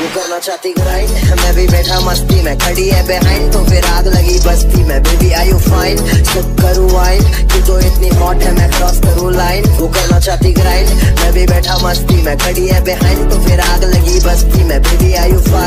तू करना चाहती ग्राइंड मैं भी बैठा मस्ती में, खड़ी है बिहाइंड तो फिर आग लगी बस्ती में baby I you fine sip करूँ वाइन तू तो इतनी हॉट है, मैं क्रॉस करूँ लाइन तू करना चाहती ग्राइंड मैं भी बैठा मस्ती में, खड़ी है बिहाइंड तो फिर आग लगी बस्ती में बेबी आई यू फाइन